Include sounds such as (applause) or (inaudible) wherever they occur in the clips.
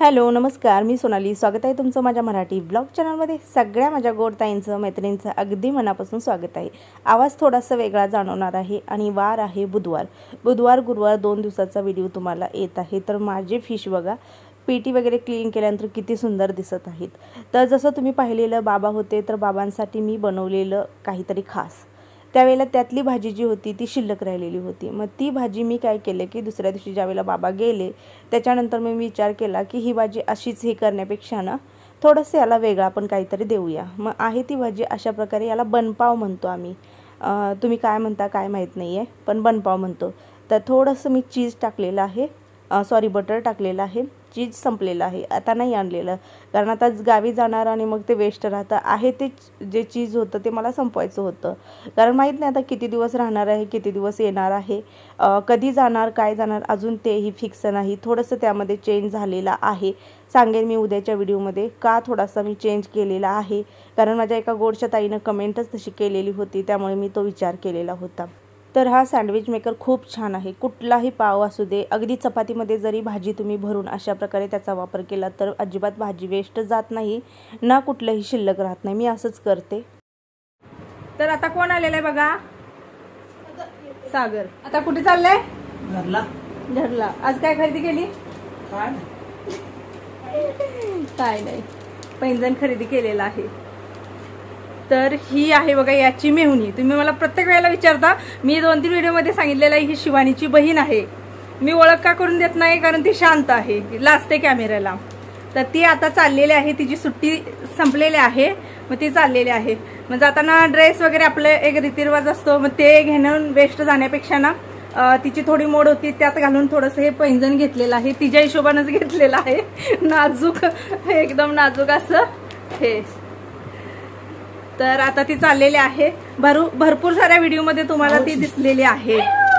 Hello नमस्कार. मी सोनाली. स्वागत आहे तुमचं माझ्या मराठी ब्लॉग चॅनलमध्ये. सगळ्या माझ्या गोडताईंचं मैत्रिणींचं अगदी मनापासून स्वागत आहे. आवाज थोडासा वेगळा जाणवणार आहे आणि वार आहे बुधवार. बुधवार गुरुवार दोन दिवसाचा व्हिडिओ तुम्हाला येत आहे. तर माझे फिश बघा. पेटी वगैरे क्लीन केल्यानंतर किती सुंदर दिसत आहेत. तर जसं तुम्ही पाहिलेलं बाबा होते तर बाबांसाठी मी बनवलेलं काहीतरी खास. त्यावेळेला त्यातली भाजी जी होती ती शिल्लक राहिलेली होती. मग ती भाजी मी काय केलं की दुसऱ्या दिवशी ज्यावेळेला बाबा गेले त्याच्यानंतर मी विचार केला की ही भाजी अशीच हे करण्यापेक्षा ना थोडंसं याला वेगळं आपण काहीतरी देऊया. मग आहे ती भाजी अशा प्रकारे याला बनपाव म्हणतो आम्ही. तुम्ही काय म्हणता काय माहीत नाही आहे पण बनपाव म्हणतो. तर थोडंसं मी चीज टाकलेलं आहे. सॉरी बटर टाकलेलं आहे. चीज संपलेलं आहे. आता नाही आणलेलं. कारण आता गावी जाणार आणि मग ते वेस्ट राहतं. आहे ते जे चीज होतं ते मला संपवायचं होतं. कारण माहीत नाही आता किती दिवस राहणार आहे किती दिवस येणार आहे. कधी जाणार काय जाणार अजून तेही फिक्स नाही. थोडंसं त्यामध्ये चेंज झालेलं आहे. सांगेन मी उद्याच्या व्हिडिओमध्ये का थोडासा मी चेंज केलेला आहे. कारण माझ्या एका गोडच्या ताईनं कमेंटच तशी केलेली होती. त्यामुळे मी तो विचार केलेला होता. तर हा सँडविच मेकर खूप छान आहे. कुठलाही पाव असू दे अगदी चपातीमध्ये जरी भाजी तुम्ही भरून अशा प्रकारे त्याचा वापर केला तर अजिबात भाजी वेस्ट जात नाही ना कुठलंही शिल्लक राहत नाही. मी असंच करते. तर आता कोण आलेलं आहे बघा? सागर. आता कुठे चाललंय? घरला. घरला. आज काय खरेदी केली? काय काय नाही. पैंजण खरेदी केलेला आहे. तर ही आहे बघा याची मेहुणी. तुम्ही मला प्रत्येक वेळेला विचारता मी दोन तीन व्हिडिओमध्ये सांगितलेलं आहे ही शिवानीची बहीण आहे. मी ओळख का करून देत नाही कारण ती शांत आहे लाजते कॅमेऱ्याला. तर ती आता चाललेली आहे तिची सुट्टी संपलेली आहे मग ती चाललेली आहे. मग जाताना ड्रेस वगैरे आपलं एक रीतिरिवाज असतो मग ते घेणं वेस्ट जाण्यापेक्षा ना तिची थोडी मोड होती त्यात घालून थोडंसं हे पैंजण घेतलेलं आहे तिच्या हिशोबानंच घेतलेलं आहे. नाजूक एकदम नाजूक असं हे. तर आता ती चाललेली आहे. भरू भरपूर साऱ्या व्हिडिओमध्ये तुम्हाला ती दिसलेली आहे.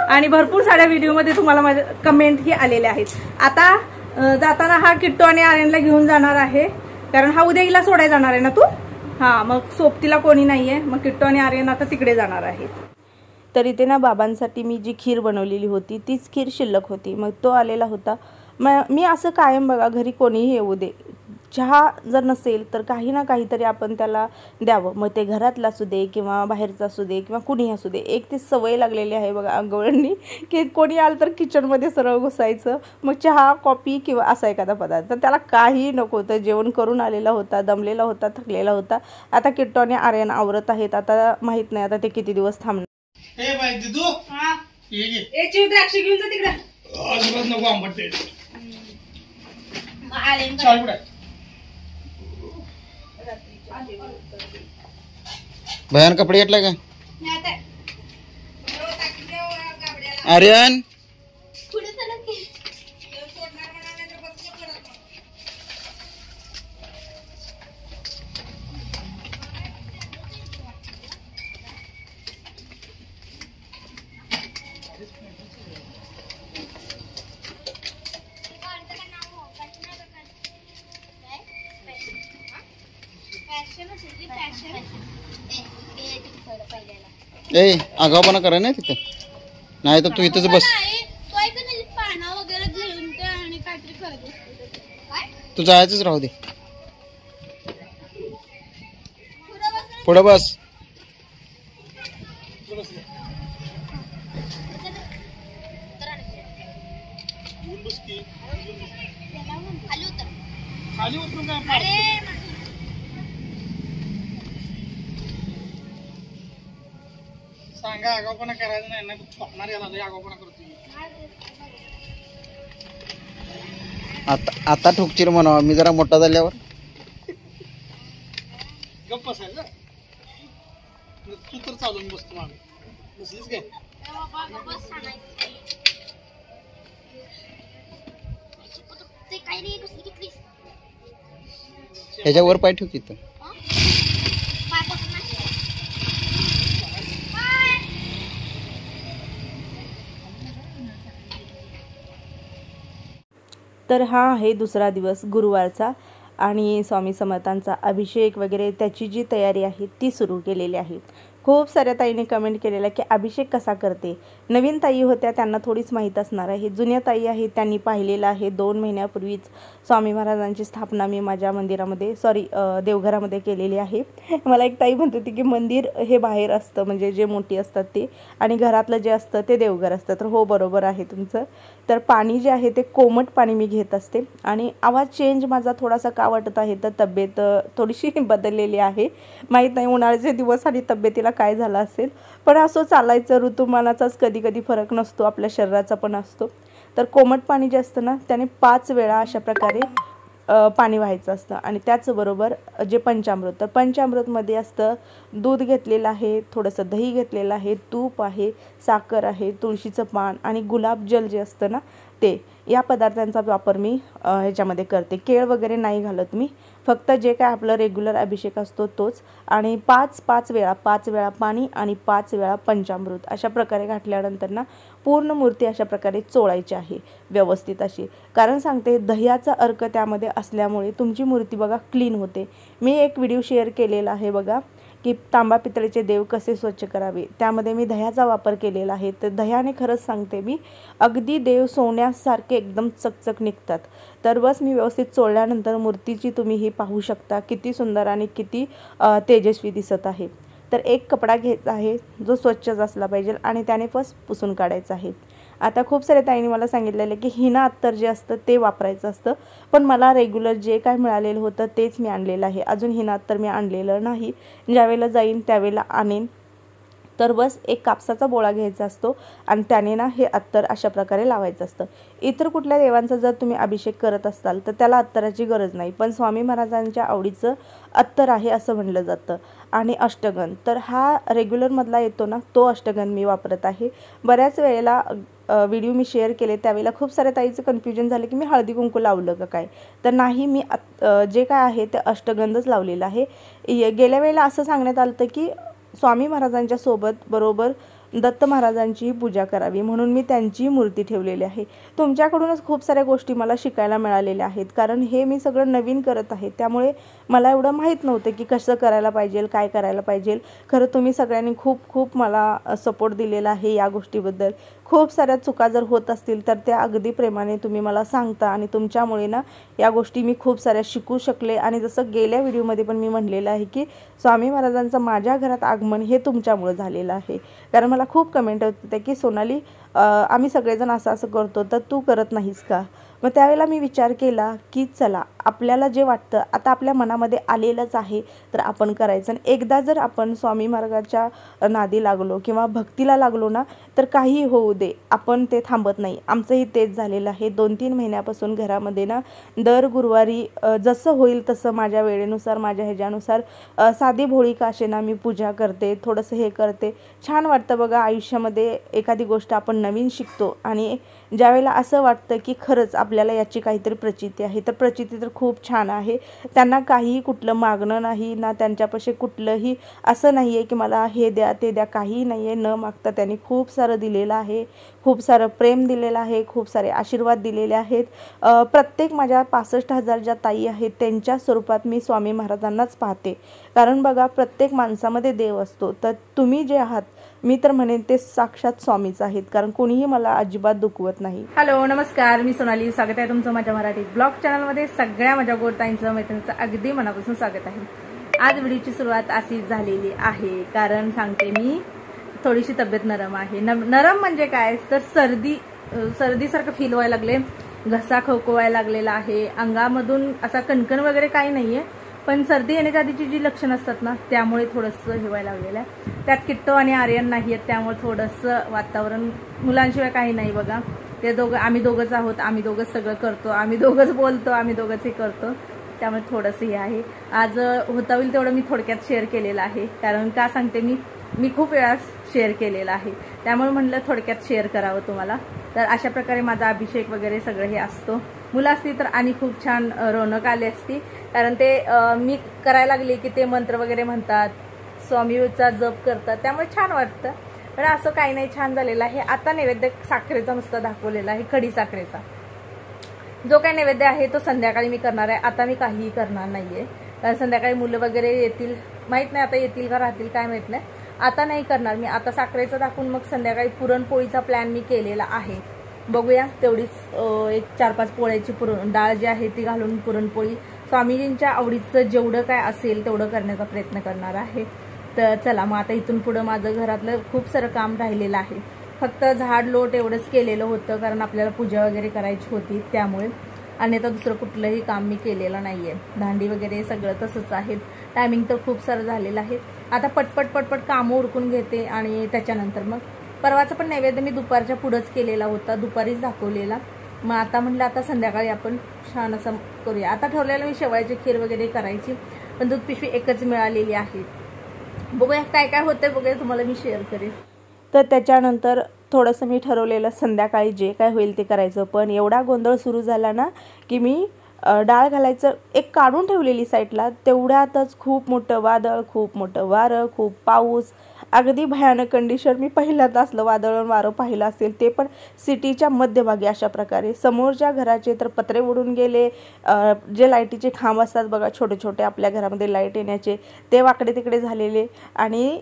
आणि भरपूर साऱ्या व्हिडिओमध्ये तुम्हाला माझ्या कमेंटही आलेल्या आलेले आहेत. आता जाताना हा किट्टो आणि आर्यनला घेऊन जाणार आहे. कारण हा उद्या हिला सोडायला जाणार आहे ना तू? हा मग सोबतीला कोणी नाहीये. मग किट्टो आणि आर्यन आता तिकडे जाणार आहेत. तर इथे ना बाबांसाठी मी जी खीर बनवलेली होती तीच खीर शिल्लक होती. मग तो आलेला होता. मग मी असं कायम बघा घरी कोणीही येऊ दे. चहा जर नसेल तर काही ना काहीतरी आपण त्याला द्यावं. मग ते घरातलं असू दे किंवा बाहेरचं असू दे किंवा कुणी असू दे. एक ती सवय लागलेली आहे बघा अंगवळणी की कोणी आलं तर किचनमध्ये सरळ घुसायचं. मग चहा कॉफी किंवा असा एखादा पदार्थ. तर त्याला काही नको होतं. जेवण करून आलेला होता दमलेला होता थकलेला होता. आता किट्टोने आर्यन आवरत आहेत. आता माहीत नाही आता ते किती दिवस थांबणार. द्राक्ष घेऊन जा तिकडे. नको आंबट ते. भयान कपडे घेतलाय का? आर्यन? ए आगावपणा करा नाही तिथं. नाही तर तू इथंच बस. तू जायचंच राहू दे. पुढं बस खाली उतरून काय सांगा आगावपणा करायचं नाही ना ठोकणार याला लय आगावपणा करतो आता आता ठोकशील म्हणा मी जरा मोठा झाल्यावर. गप्प असायचं तू तर चालून बसतो मागे. बसलीस काय? ह्याच्यावर पाय ठेव तिथं. तर हा आहे दुसरा दिवस गुरुवारचा आणि स्वामी समर्थांचा अभिषेक वगैरे त्याची जी तयारी आहे ती सुरू केलेली आहे. खूप साऱ्या ताईने कमेंट केलेलं की अभिषेक कसा करते? नवीन ताई होत्या त्यांना थोडीच माहीत असणार आहे. जुन्या ताई आहेत त्यांनी पाहिलेलं आहे. दोन महिन्यापूर्वीच स्वामी महाराजांची स्थापना मी माझ्या मंदिरामध्ये सॉरी देवघरामध्ये केलेली आहे. मला एक ताई म्हणत होती की मंदिर हे बाहेर असतं म्हणजे जे मोठी असतात ते. आणि घरातलं जे असतं ते देवघर असतं. तर हो बरोबर आहे तुमचं. तर पाणी जे आहे ते कोमट पाणी मी घेत असते. आणि आवाज चेंज माझा थोडासा का वाटत आहे? तर तब्येत थोडीशी (laughs) बदललेली आहे. माहीत नाही उन्हाळ्याचे दिवस आणि तब्येतीला काय झालं असेल. पण असं चालायचं ऋतुमानाचाच कधी कधी फरक नसतो आपल्या शरीराचा पण असतो. तर कोमट पाणी जे असतं ना त्याने पाच वेळा अशा प्रकारे पाणी व्हायचं असतं. आणि त्याचबरोबर जे पंचामृत तर पंचामृतमध्ये असतं दूध घेतलेलं आहे थोडंसं दही घेतलेलं आहे तूप आहे साखर आहे तुळशीचं पान आणि गुलाबजल जे असतं ना ते. या पदार्थांचा वापर मी ह्याच्यामध्ये करते. केळ वगैरे नाही घालत मी. फक्त जे काय आपलं रेग्युलर अभिषेक असतो तोच. आणि पाच पाच वेळा पाच वेळा पाणी आणि पाच वेळा पंचामृत अशा प्रकारे घातल्यानंतर ना पूर्ण मूर्ती अशा प्रकारे चोळायची आहे व्यवस्थित अशी. कारण सांगते दह्याचा अर्क त्यामध्ये असल्यामुळे तुमची मूर्ती बघा क्लीन होते. मी एक व्हिडिओ शेअर केलेला आहे बघा. की तांबा पितळेचे देव कसे स्वच्छ करावे? त्यामध्ये मी दह्याचा वापर केलेला आहे. तर दह्याने खरंच सांगते मी अगदी देव सोन्यासारखे एकदम चकचक निघतात. तर बस मी व्यवस्थित चोळल्यानंतर मूर्तीची तुम्ही ही पाहू शकता किती सुंदर आणि किती तेजस्वी दिसत आहे. तर एक कपडा घ्यायचा आहे जो स्वच्छच असला पाहिजे आणि त्याने फर्स्ट पुसून काढायचा आहे. आता खूप साऱ्या ताईंनी मला सांगितलेलं की हिना अत्तर जे असतं ते वापरायचं असतं. पण मला रेग्युलर जे काय मिळालेलं होतं तेच मी आणलेलं आहे. अजून हिना अत्तर मी आणलेलं नाही. ज्यावेळेला जाईन त्यावेळेला आणेन. तर बस एक कापसाचा बोळा घ्यायचा असतो आणि त्याने ना हे अत्तर अशा प्रकारे लावायचं असतं. इतर कुठल्या देवांचा जर तुम्ही अभिषेक करत असाल तर त्याला अत्तराची गरज नाही. पण स्वामी महाराजांच्या आवडीचं अत्तर आहे असं म्हणलं जातं. आणि अष्टगन तर हा रेग्युलरमधला येतो ना तो अष्टगन मी वापरत आहे. बऱ्याच वेळेला व्हिडिओ मी शेअर केले त्यावेळेला खूप साऱ्या ताईचं कन्फ्युजन झालं की मी हळदी कुंकू लावलं का काय? तर नाही मी जे काय आहे ते अष्टगंधच लावलेलं आहे. गेल्या वेळेला असं सांगण्यात आलं होतं की स्वामी महाराजांच्या सोबत बरोबर दत्त महाराजांची पूजा करावी म्हणून मी त्यांची मूर्ती ठेवलेली आहे. तुमच्याकडूनच खूप साऱ्या गोष्टी मला शिकायला मिळालेल्या आहेत. कारण हे मी सगळं नवीन करत आहे. त्यामुळे मला एवढं माहीत नव्हतं की कसं करायला पाहिजे काय करायला पाहिजे. खरं तुम्ही सगळ्यांनी खूप खूप मला सपोर्ट दिलेला आहे या गोष्टीबद्दल. खूप साऱ्या चुका जर होत असतील तर त्या अगदी प्रेमाने तुम्ही मला सांगता आणि तुमच्यामुळे ना या गोष्टी मी खूप साऱ्या शिकू शकले. आणि जसं गेल्या व्हिडिओमध्ये पण मी म्हणलेलं आहे की स्वामी महाराजांचं माझ्या घरात आगमन हे तुमच्यामुळे झालेलं आहे. कारण मला खूप कमेंट होत होत्या की सोनाली आम्ही सगळेजण असं असं करतो तर तू करत नाहीस का? मग त्यावेळेला मी विचार केला की चला आपल्याला जे वाटतं आता आपल्या मनामध्ये आलेलंच आहे तर आपण करायचं. आणि एकदा जर आपण स्वामी मार्गाच्या नादी लागलो किंवा भक्तीला लागलो ना तर काही होऊ दे आपण ते थांबत नाही. आमचंही तेच झालेलं आहे. दोन तीन महिन्यापासून घरामध्ये ना दर गुरुवारी जसं होईल तसं माझ्या वेळेनुसार माझ्या ह्याच्यानुसार साधी भोळी काशेना मी पूजा करते थोडंसं हे करते. छान वाटतं बघा आयुष्यामध्ये एखादी गोष्ट आपण नवीन शिकतो आणि ज्यावेळेला असं वाटतं की खरंच आपल्याला याची काहीतरी प्रचिती आहे तर प्रचिती तर खूप छान आहे. त्यांना काहीही कुठलं मागणं नाही ना त्यांच्यापाशी कुठलंही असं नाही आहे की मला हे द्या ते द्या काहीही नाही आहे न मागता त्यांनी खूप सारं दिलेलं आहे खूप सारं प्रेम दिलेलं आहे खूप सारे आशीर्वाद दिलेले आहेत. प्रत्येक माझ्या पासष्ट हजार ज्या ताई आहेत त्यांच्या स्वरूपात मी स्वामी महाराजांनाच पाहते. कारण बघा प्रत्येक माणसामध्ये देव असतो. तर तुम्ही जे आहात मी तर म्हणेन ते साक्षात स्वामीच आहेत. कारण कोणीही मला अजिबात दुखवत नाही. हॅलो नमस्कार. मी सोनाली. स्वागत आहे तुमचं माझ्या मराठी ब्लॉग चॅनलमध्ये. सगळ्या माझ्या गोडताईंचं मैत्रिणीचं अगदी मनापासून स्वागत आहे. आज व्हिडिओची सुरुवात अशी झालेली आहे. कारण सांगते मी थोडीशी तब्येत नरम आहे. नरम म्हणजे काय? तर सर्दी सर्दीसारखं फील व्हायला लागले. घसा खोकवायला लागलेला आहे. अंगामधून असा कणकण वगैरे काही नाहीये. पण सर्दी येण्याच्या आधीची जी लक्षणं असतात ना त्यामुळे थोडंसं हे व्हायला लागलेलं आहे. त्यात किट्टो आणि आर्यन नाही आहेत त्यामुळे थोडंसं वातावरण मुलांशिवाय काही नाही बघा. ते दोघं आम्ही दोघंच आहोत आम्ही दोघंच सगळं करतो आम्ही दोघंच बोलतो आम्ही दोघंच हे करतो. त्यामुळे थोडंसं हे आहे. आज होता होईल तेवढं मी थोडक्यात शेअर केलेलं आहे. कारण का सांगते मी? मी खूप वेळा शेअर केलेला आहे. त्यामुळे म्हणलं थोडक्यात शेअर करावं तुम्हाला. तर अशा प्रकारे माझा अभिषेक वगैरे सगळं हे असतो. मुलं असती तर आणि खूप छान रौनक आली असती. कारण ते मी करायला लागले की ते मंत्र वगैरे म्हणतात. स्वामीचा जप करतात. त्यामुळे छान वाटतं. पण असं काही नाही छान झालेलं आहे. आता नैवेद्य साखरेचा नुसता दाखवलेला आहे खडी साखरेचा. जो काही नैवेद्य आहे तो संध्याकाळी मी करणार आहे. आता मी काहीही करणार नाहीये. कारण संध्याकाळी मुलं वगैरे येतील माहीत नाही आता येतील का राहतील काय माहीत नाही. आता नाही करणार मी. आता साखरेचं दाखवून मग संध्याकाळी पुरणपोळीचा प्लॅन मी केलेला आहे. बघूया तेवढीच एक चार पाच पोळ्याची पुरण डाळ जी आहे ती घालून पुरणपोळी. स्वामीजींच्या आवडीचं जेवढं काय असेल तेवढं करण्याचा प्रयत्न करणार आहे. तर चला मग आता इथून पुढं माझं घरातलं खूप सारं काम राहिलेलं आहे. फक्त झाड लोट एवढंच केलेलं होतं कारण आपल्याला पूजा वगैरे करायची होती त्यामुळे. आणि आता दुसरं कुठलंही काम मी केलेलं नाही आहे दांडी वगैरे सगळं तसंच आहे टायमिंग तर खूप सारं झालेलं आहे. आता पटपट पटपट कामं उरकून घेते आणि त्याच्यानंतर मग परवाचा पण नैवेद्य मी दुपारच्या पुढंच केलेला होता दुपारीच दाखवलेला. मग आता म्हटलं आता संध्याकाळी आपण छान असं करूया. आता ठरलेलं मी शेवयाची खीर वगैरे करायची पण दूध पिशवी एकच मिळालेली आहे. बघूया काय काय होतंय बघूया तुम्हाला मी शेअर करेन. तर त्याच्यानंतर थोडंसं मी ठरवलेलं संध्याकाळी जे काय होईल ते करायचं. पण एवढा गोंधळ सुरू झाला ना की मी डाळ घालायचं एक काढून ठेवलेली साईडला तेवढ्यातच खूप मोठं वादळ खूप मोठं वारं खूप पाऊस अगदी भयानक कंडिशन मी पहिल्यांदा असलं वादळण वारं पाहिलं असेल ते पण सिटीच्या मध्यभागी अशा प्रकारे. समोरच्या घराचे तर पत्रे उडून गेले जे लाईटीचे खांब असतात बघा छोटे छोटे आपल्या घरामध्ये लाइट येण्याचे ते वाकडे तिकडे झालेले. आणि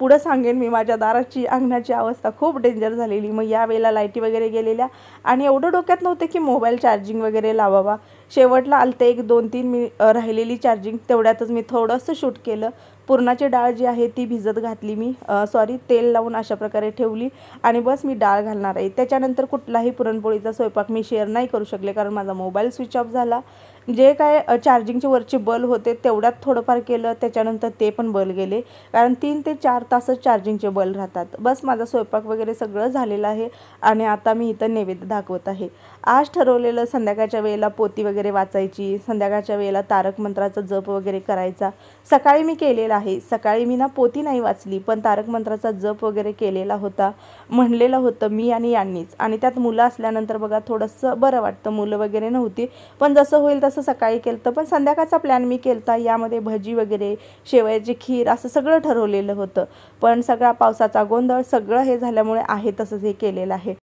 पुढं सांगेन मी माझ्या दाराची अंगणाची अवस्था खूप डेंजर झालेली. मग यावेळेला लाईटी वगैरे गेलेल्या. आणि एवढं डोक्यात नव्हते की मोबाईल चार्जिंग वगैरे लावावा. शेवटला आलते एक दोन तीन मी राहिलेली चार्जिंग तेवढ्यातच मी थोडंसं शूट केलं. पुरणाची डाळ जी आहे ती भिजत घातली मी. सॉरी तेल लावून अशा प्रकारे ठेवली आणि बस मी डाळ घालणार आहे. त्याच्यानंतर कुठलाही पुरणपोळीचा स्वयंपाक मी शेअर नाही करू शकले कारण माझा मोबाईल स्विच ऑफ झाला. जे काय चार्जिंगचे वरचे बल होते तेवढ्यात थोडंफार केलं त्याच्यानंतर ते पण बल गेले. कारण तीन ते चार तासच चार्जिंगचे बल राहतात. बस माझा स्वयंपाक वगैरे सगळं झालेलं आहे आणि आता मी इथं नैवेद्य दाखवत आहे. आज ठरवलेलं संध्याकाळच्या वेळेला पोती वगैरे वाचायची संध्याकाळच्या वेळेला तारक मंत्राचा जप वगैरे करायचा. सकाळी मी केलेला आहे. सकाळी मी ना पोती नाही वाचली पण तारक मंत्राचा जप वगैरे केलेला होता. म्हणलेलं होतं मी आणि यांनीच. आणि त्यात मुलं असल्यानंतर बघा थोडंसं बरं वाटतं. मुलं वगैरे नव्हती पण जसं होईल तसं सकाळी केलं पण संध्याकाळचा प्लॅन मी केलता. यामध्ये भजी वगैरे शेवयाची खीर असं सगळं ठरवलेलं होतं. पण सगळा पावसाचा गोंधळ सगळं हे झाल्यामुळे आहे तसंच हे केलेलं आहे.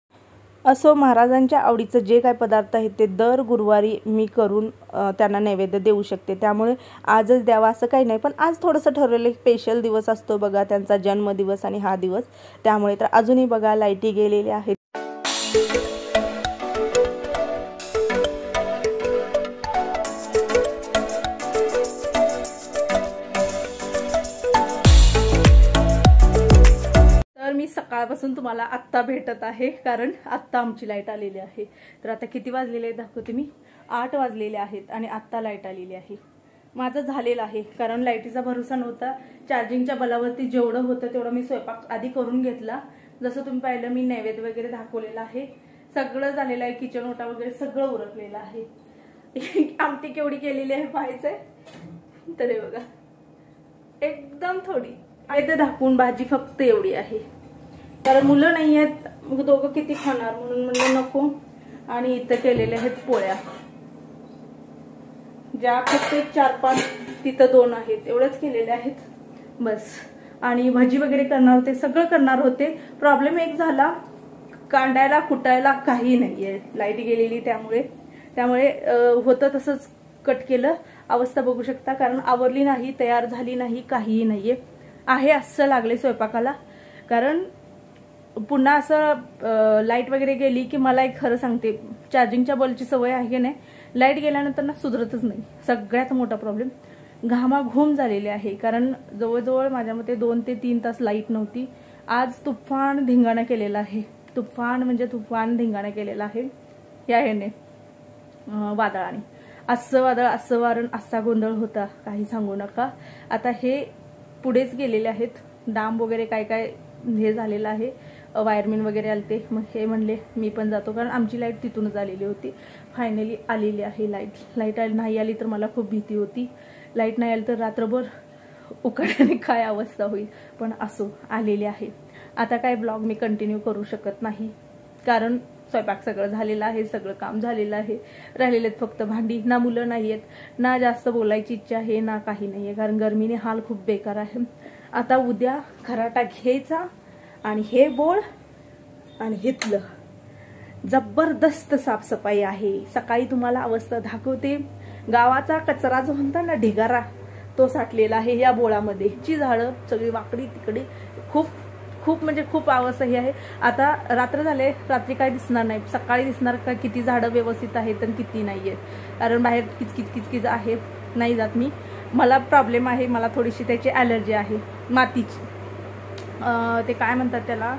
असो महाराजांच्या आवडीचं जे काय पदार्थ आहेत ते दर गुरुवारी मी करून त्यांना नैवेद्य देऊ शकते. त्यामुळे आजच द्यावा असं काही नाही पण आज थोडंसं ठरवलं स्पेशल दिवस असतो बघा त्यांचा जन्मदिवस आणि हा दिवस. त्यामुळे तर अजूनही बघा लाईटी गेलेल्या आहेत. सकाळपासून तुम्हाला आत्ता भेटत आहे कारण आत्ता आमची लाइट आलेली आहे. तर आता किती वाजलेले आहेत दाखवते मी? आठ वाजलेले आहेत आणि आत्ता लाइट आलेली आहे. माझं झालेलं आहे कारण लाईटीचा भरोसा नव्हता. चार्जिंगच्या बलावरती जेवढं होतं तेवढं मी स्वयंपाक आधी करून घेतला. जसं तुम्ही पाहिलं मी नैवेद्य वगैरे दाखवलेलं आहे. सगळं झालेलं आहे किचन ओटा वगैरे सगळं उरकलेलं आहे. (laughs) आमटी केवढी केलेली आहे पाहायचंय? तर हे बघा. एकदम थोडी. आहे ते दाखवून भाजी फक्त एवढी आहे. कारण मुलं नाही आहेत मग दोघं किती खाणार? म्हणून म्हणलं नको. आणि इथं केलेल्या आहेत पोळ्या. ज्या फक्त एक चार पाच तिथं दोन आहेत. एवढंच केलेले आहेत. बस. आणि भजी वगैरे करणार होते सगळं करणार होते. प्रॉब्लेम एक झाला. कांडायला कुटायला काही नाहीये. लाइट गेलेली त्यामुळे. त्यामुळे होतं तसंच कट केलं. अवस्था बघू शकता कारण आवरली नाही तयार झाली नाही काहीही नाहीये. आहे असं लागले स्वयंपाकाला. कारण पुन्हा असं लाइट वगैरे गेली की मला एक खरं सांगते चार्जिंगच्या बल्बची सवय आहे की नाही लाइट गेल्यानंतर ना सुधरतच नाही. सगळ्यात मोठा प्रॉब्लेम घामाघूम झालेले आहे. कारण जवळजवळ माझ्या मते दोन ते तीन तास लाइट नव्हती. आज तुफान धिंगाणा केलेला आहे. तुफान म्हणजे तुफान धिंगाणा केलेला आहे. या ह्याने वादळाने. असं वादळ असं वारण असा गोंधळ होता. काही सांगू नका. आता हे पुढेच गेलेले आहेत. डांब वगैरे काय काय हे झालेलं आहे. वायरमेन वगैरे आलते. मग हे म्हणले मी पण जातो. कारण आमची लाइट तिथूनच आलेली होती. फायनली आलेली आहे लाइट लाइट नाही आली तर मला खूप भीती होती. लाइट नाही आली तर रात्रभर उकाड्याने काय अवस्था होईल? पण असो आलेली आहे. आता काय ब्लॉग मी कंटिन्यू करू शकत नाही. कारण स्वयंपाक सगळं झालेलं आहे सगळं काम झालेलं आहे. राहिलेले आहेत फक्त भांडी. ना मुलं नाही आहेत ना जास्त बोलायची इच्छा आहे ना काही नाही आहे कारण गरमीने हाल खूप बेकार आहे. आता उद्या खराटा घ्यायचा आणि हे बोळ आणि हितलं. जबरदस्त साफसफाई आहे. सकाळी तुम्हाला अवस्था दाखवते. गावाचा कचरा जो म्हणता ना ढिगारा तो साठलेला आहे या बोळामध्ये. ची झाडं सगळी वाकडी तिकडे. खूप खूप म्हणजे खूप अवस्था ही आहे. आता रात्र झाले रात्री काय दिसणार नाही. सकाळी दिसणार का किती झाडं व्यवस्थित आहेत आणि किती नाही आहेत कारण बाहेर किचकिच किचकिच आहे. नाही जात मी. मला प्रॉब्लेम आहे मला थोडीशी त्याची ॲलर्जी आहे. मातीची. ते काय म्हणतात त्याला?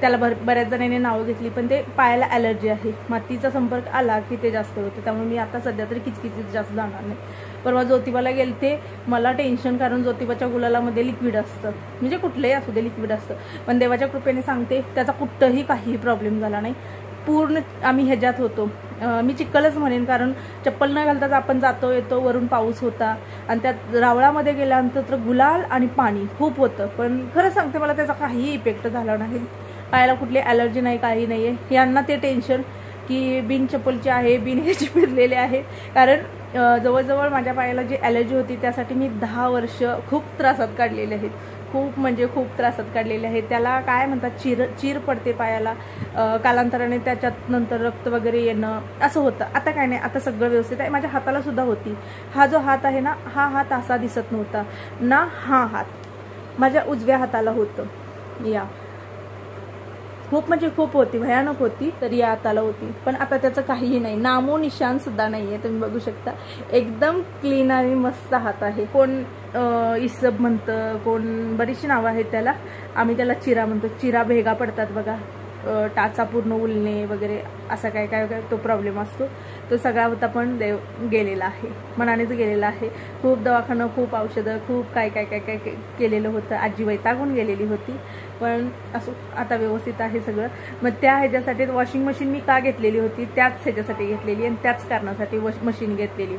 त्याला भर बऱ्याच जणांनी नावं घेतली पण ते पायाला ॲलर्जी आहे. मातीचा संपर्क आला की ते जास्त होते. त्यामुळे मी आता सध्या तरी किचकिचीत जास्त जाणार नाही. परवा ज्योतिबाला गेलते. मला टेन्शन कारण ज्योतिबाच्या गुलालामध्ये लिक्विड असतं. म्हणजे कुठलंही असू दे लिक्विड असतं. पण देवाच्या कृपेने सांगते त्याचा कुठंही काही प्रॉब्लेम झाला नाही. पूर्ण आम्ही ह्याच्यात होतो. मी चिक्कलच म्हणेन कारण चप्पल न घालताच आपण जातो येतो वरून पाऊस होता. आणि त्यात रावळामध्ये गेल्यानंतर तर गुलाल आणि पाणी खूप होतं. पण खरं सांगते मला त्याचा काही इफेक्ट झाला नाही. पायाला कुठली ॲलर्जी नाही काही नाही आहे यांना ते टेन्शन की बिन चप्पलची आहे बिन ह्याची फिरलेले आहे. कारण जवळजवळ माझ्या पायाला जी ॲलर्जी होती त्यासाठी मी दहा वर्ष खूप त्रासात काढलेले आहेत. खूप म्हणजे खूप त्रासात काढलेले आहे. त्याला काय म्हणतात चिर चीर पडते पायाला. कालांतराने त्याच्यात नंतर रक्त वगैरे येणं असं होतं. आता काय नाही आता सगळं व्यवस्थित आहे. माझ्या हाताला सुद्धा होती. हा जो हात आहे ना हा हात असा दिसत नव्हता. ना हा हात माझ्या उजव्या हाताला होतं. या. खूप म्हणजे खूप होती भयानक होती तरी या हाताला होती. पण आता त्याचं काहीही नाही. नामो निशान सुद्धा नाहीये तुम्ही बघू शकता. एकदम क्लीन आणि मस्त हात आहे. कोण इसब म्हणतं कोण बरीचशी नावं आहेत त्याला. आम्ही त्याला चिरा म्हणतो. चिरा भेगा पडतात बघा. टाचा पूर्ण उलणे वगैरे असा काय काय तो प्रॉब्लेम असतो. तो सगळा होता पण देव गेलेला आहे. मनानेच गेलेला आहे. खूप दवाखानं खूप औषधं खूप काय काय काय काय केलेलं होतं. आजी वैतागून गेलेली होती. पण असं आता व्यवस्थित आहे सगळं. मग त्या ह्याच्यासाठी वॉशिंग मशीन मी का घेतलेली होती? त्याच ह्याच्यासाठी घेतलेली आणि त्याच कारणासाठी वॉश मशीन घेतलेली.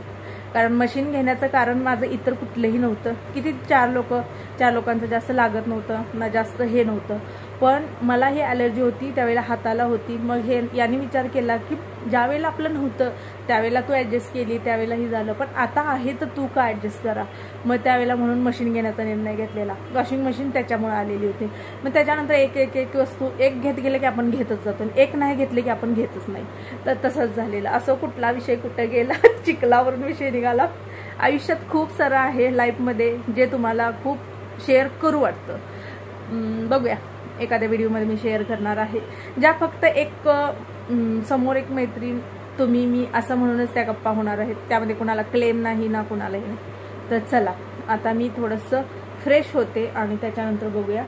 कारण मशीन घेण्याचं कारण माझं इतर कुठलंही नव्हतं. किती चार लोक चार लोकांचं जास्त लागत नव्हतं. ना जास्त हे नव्हतं. पण मला ही ॲलर्जी होती त्यावेळेला हाताला होती. मग हे यांनी विचार केला की ज्यावेळेला आपलं नव्हतं त्यावेळेला तू ॲडजस्ट केली त्यावेळेला ही झालं. पण आता आहे तर तू का ॲडजस्ट करा? मग त्यावेळेला म्हणून मशीन घेण्याचा निर्णय घेतलेला. वॉशिंग मशीन त्याच्यामुळे आलेली होती. मग त्याच्यानंतर एक एक एक वस्तू एक घेत गेलं की आपण घेतच जातो आणि एक नाही घेतले की आपण घेतच नाही. तर तसंच झालेलं. असं कुठला विषय कुठं गेला? (laughs) चिखलावरून विषय निघाला. आयुष्यात खूप सारं आहे लाईफमध्ये जे तुम्हाला खूप शेअर करू वाटतं. बघूया. एखाद्या व्हिडिओमध्ये मी शेअर करणार आहे. ज्या फक्त एक समोर एक मैत्रीण तुम्ही मी असं म्हणूनच त्या गप्पा होणार आहेत. त्यामध्ये कुणाला क्लेम नाही ना कुणालाही नाही. तर चला आता मी थोडंसं फ्रेश होते आणि त्याच्यानंतर बघूया.